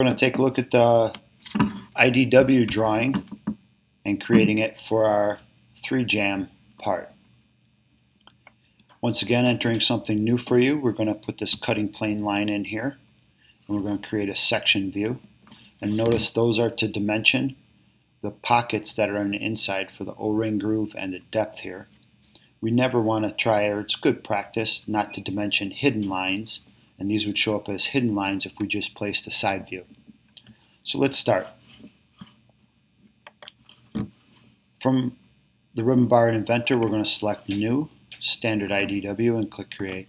We're going to take a look at the IDW drawing and creating it for our 3-jam part. Once again, entering something new for you, we're going to put this cutting plane line in here, and we're going to create a section view. And notice those are to dimension the pockets that are on the inside for the O-ring groove and the depth here. We never want to try, or it's good practice, not to dimension hidden lines, and these would show up as hidden lines if we just placed a side view. So let's start. From the ribbon bar in Inventor, we're going to select New, Standard IDW, and click Create.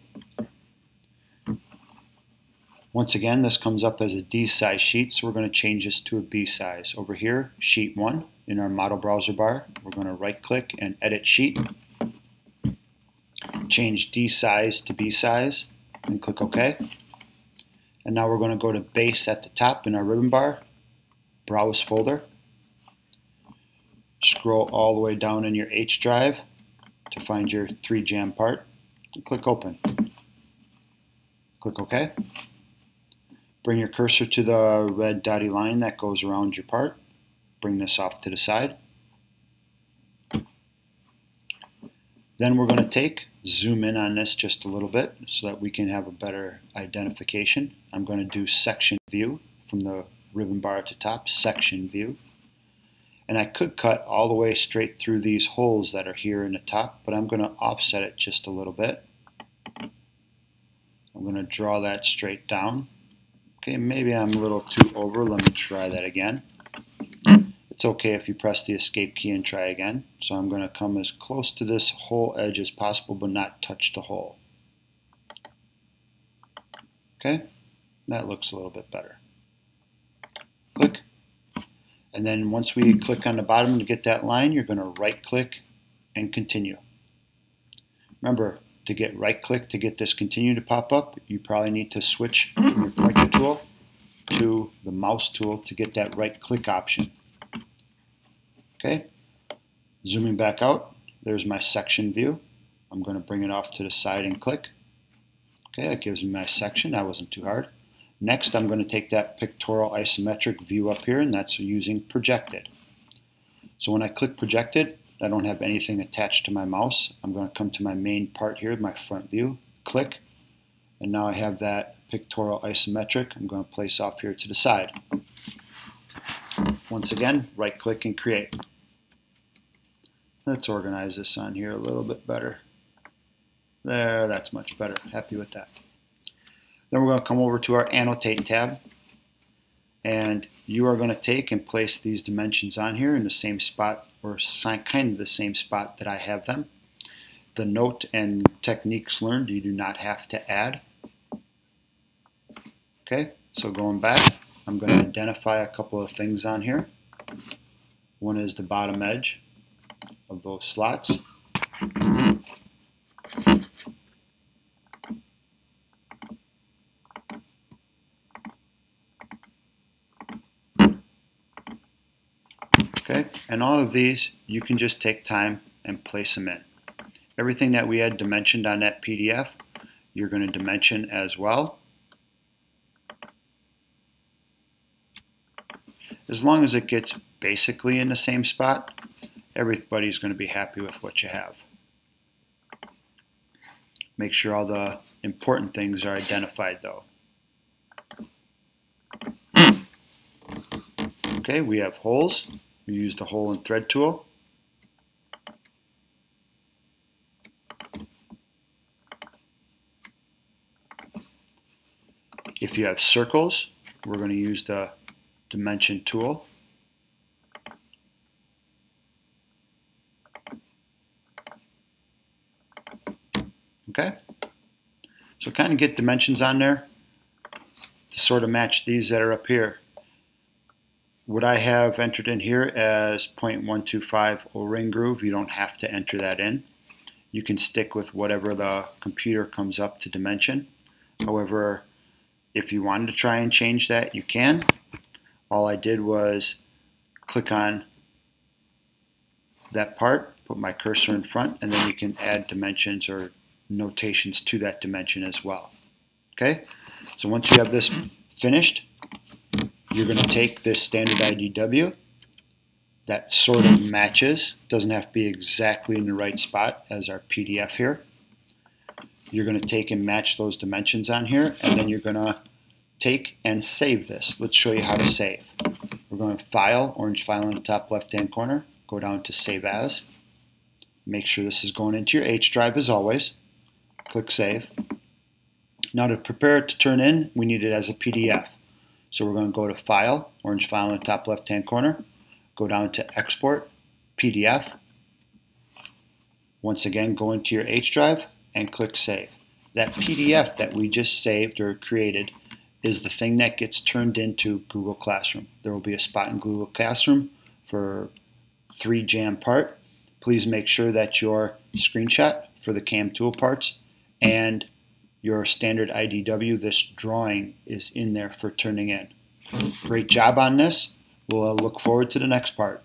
Once again, this comes up as a D size sheet, so we're going to change this to a B size. Over here, Sheet 1 in our Model Browser bar, we're going to right click and Edit Sheet. Change D size to B size and click OK. And now we're going to go to Base at the top in our ribbon bar, Browse Folder. Scroll all the way down in your H drive to find your 3-jam part and click Open. Click OK. Bring your cursor to the red dotted line that goes around your part. Bring this off to the side. Then we're going to take, zoom in on this just a little bit so that we can have a better identification. I'm going to do section view from the ribbon bar at the top, section view. And I could cut all the way straight through these holes that are here in the top, but I'm going to offset it just a little bit. I'm going to draw that straight down. Okay, maybe I'm a little too over. Let me try that again. It's okay if you press the escape key and try again. So I'm going to come as close to this hole edge as possible but not touch the hole. Okay, that looks a little bit better. Click. And then once we click on the bottom to get that line, you're going to right click and continue. Remember, to get right click to get this continue to pop up, you probably need to switch from your pointer tool to the mouse tool to get that right click option. Okay, zooming back out, there's my section view. I'm going to bring it off to the side and click. Okay, that gives me my section. That wasn't too hard. Next, I'm going to take that pictorial isometric view up here, and that's using projected. So when I click projected, I don't have anything attached to my mouse. I'm going to come to my main part here, my front view, click, and now I have that pictorial isometric. I'm going to place off here to the side. Once again, right click and create. Let's organize this on here a little bit better. There, that's much better. Happy with that. Then we're going to come over to our Annotate tab. And you are going to take and place these dimensions on here in the same spot or kind of the same spot that I have them. The note and techniques learned you do not have to add. Okay, so going back, I'm going to identify a couple of things on here. One is the bottom edge of those slots. Okay, and all of these you can just take time and place them in. Everything that we had dimensioned on that PDF, you're going to dimension as well. As long as it gets basically in the same spot, everybody's going to be happy with what you have. Make sure all the important things are identified though. Okay, we have holes. We use the hole and thread tool. If you have circles, we're going to use the dimension tool. Okay, so kind of get dimensions on there to sort of match these that are up here what I have entered in here as 0.125 O-ring groove, you don't have to enter that in. You can stick with whatever the computer comes up to dimension. However, if you wanted to try and change that, you can. All I did was click on that part, put my cursor in front, and then you can add dimensions or notations to that dimension as well. Okay, so once you have this finished, you're going to take this standard IDW that sort of matches, doesn't have to be exactly in the right spot as our PDF here. You're going to take and match those dimensions on here, and then you're going to take and save this. Let's show you how to save. We're going to File, orange file in the top left-hand corner, go down to Save As. Make sure this is going into your H drive as always. Click Save. Now to prepare it to turn in, we need it as a PDF. So we're going to go to File, orange file in the top left-hand corner, go down to Export, PDF. Once again, go into your H drive and click Save. That PDF that we just saved or created is the thing that gets turned into Google Classroom. There will be a spot in Google Classroom for three jam part. Please make sure that your screenshot for the CAM tool parts and your standard IDW, this drawing is in there for turning in. Great job on this. We'll uh, look forward to the next part.